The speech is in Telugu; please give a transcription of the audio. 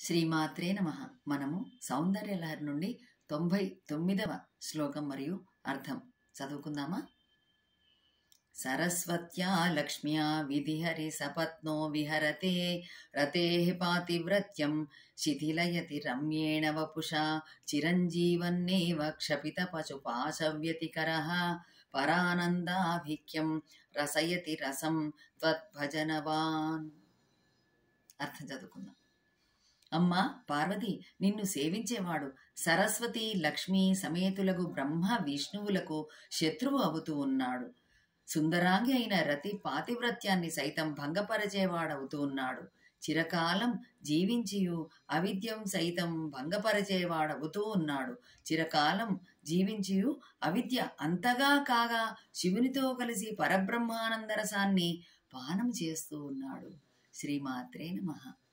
శ్రీమాత్రే నమ. మనము సౌందర్యలహరి నుండి తొంభై తొమ్మిదవ శ్లోకం మరియు అర్థం. చదువుకుందామా? సరస్వత్యా లక్ష్మ్యా విధిహరి సపత్నో విహరతే రతే పాతివ్రత్యం శిథిలయతి రమ్యేణ వపుషా చిరంజీవన్నేవ క్షపిత పశుపాశవ్యతికర పరానందాభిఖ్యం రసయతి రసం త్వద్భజనవాన్. అర్థం చదువుకుందాం. అమ్మా పార్వతి నిన్ను సేవించేవాడు సరస్వతి లక్ష్మి సమేతులకు బ్రహ్మ విష్ణువులకు శత్రువు అవుతూ ఉన్నాడు. సుందరాంగి అయిన రతి పాతివ్రత్యాన్ని సైతం భంగపరచేవాడవుతూ ఉన్నాడు. చిరకాలం జీవించియు అవిద్యం సైతం భంగపరచేవాడవుతూ ఉన్నాడు. చిరకాలం జీవించియు అవిద్య అంతగా కాగా శివునితో కలిసి పరబ్రహ్మానందరసాన్ని పానం చేస్తూ ఉన్నాడు. శ్రీమాత్రే నమః.